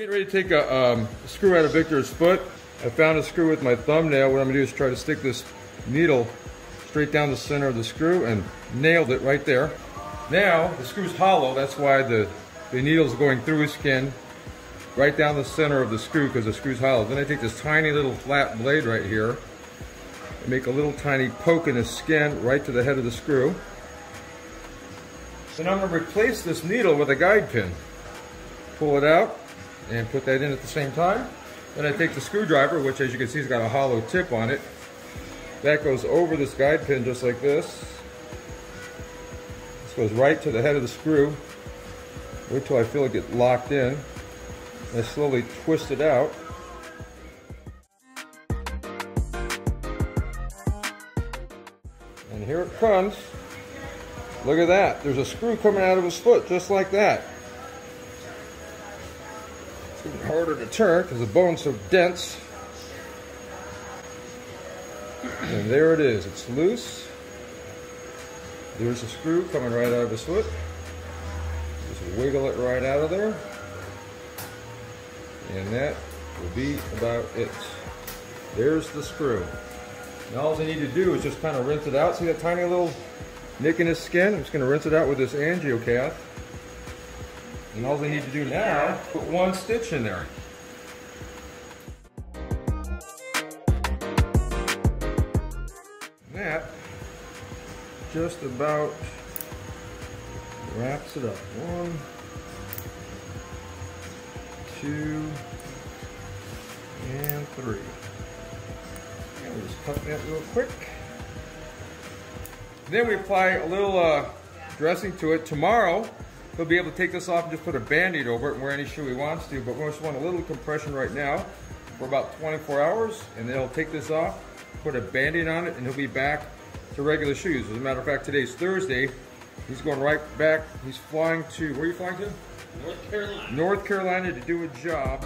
Getting ready to take a um, screw out of Victor's foot. I found a screw with my thumbnail. What I'm gonna do is try to stick this needle straight down the center of the screw and nailed it right there. Now, the screw's hollow. That's why the, the needle's going through his skin right down the center of the screw because the screw's hollow. Then I take this tiny little flat blade right here and make a little tiny poke in his skin right to the head of the screw. So now I'm gonna replace this needle with a guide pin. Pull it out, and put that in at the same time. Then I take the screwdriver, which as you can see has got a hollow tip on it. That goes over this guide pin just like this. This goes right to the head of the screw. Wait till I feel it get locked in. I slowly twist it out. And here it comes. Look at that. There's a screw coming out of his foot just like that. Harder to turn because the bone's so dense. And there it is. It's loose. There's a screw coming right out of his foot. Just wiggle it right out of there. And that will be about it. There's the screw. Now all I need to do is just kind of rinse it out. See that tiny little nick in his skin? I'm just going to rinse it out with this angiocath. And all they need to do now, put one stitch in there. that just about wraps it up. One, two, and three. And we'll just cut that real quick. Then we apply a little uh, dressing to it. Tomorrow, He'll be able to take this off and just put a band-aid over it and wear any shoe he wants to, but we just want a little compression right now for about 24 hours, and then he'll take this off, put a band-aid on it, and he'll be back to regular shoes. As a matter of fact, today's Thursday. He's going right back. He's flying to, where are you flying to? North Carolina. North Carolina to do a job.